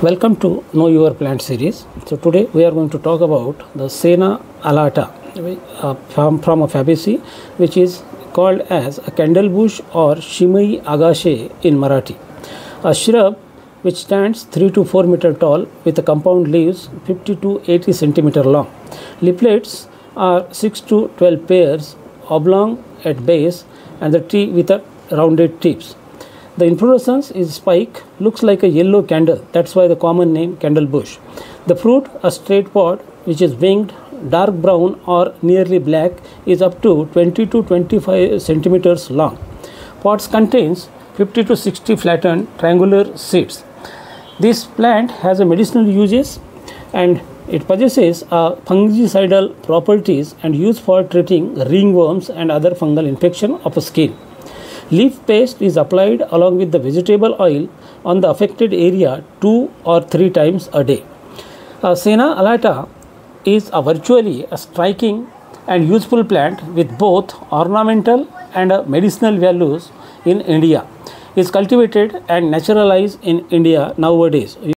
Welcome to Know Your Plant series. So today we are going to talk about the Senna alata uh, from, from a fabaceae which is called as a candle bush or Shimei agache in Marathi. A shrub which stands 3 to 4 meter tall with a compound leaves 50 to 80 centimeter long. Leaflets are 6 to 12 pairs oblong at base and the tree with a rounded tips. The inflorescence is spike, looks like a yellow candle. That's why the common name candle bush. The fruit, a straight pod, which is winged, dark brown or nearly black, is up to 20 to 25 centimeters long. Pods contains 50 to 60 flattened triangular seeds. This plant has a medicinal uses and it possesses uh, fungicidal properties and used for treating ringworms and other fungal infection of skin. Leaf paste is applied along with the vegetable oil on the affected area two or three times a day. Uh, Senna alata is a virtually a striking and useful plant with both ornamental and medicinal values in India. Is cultivated and naturalized in India nowadays.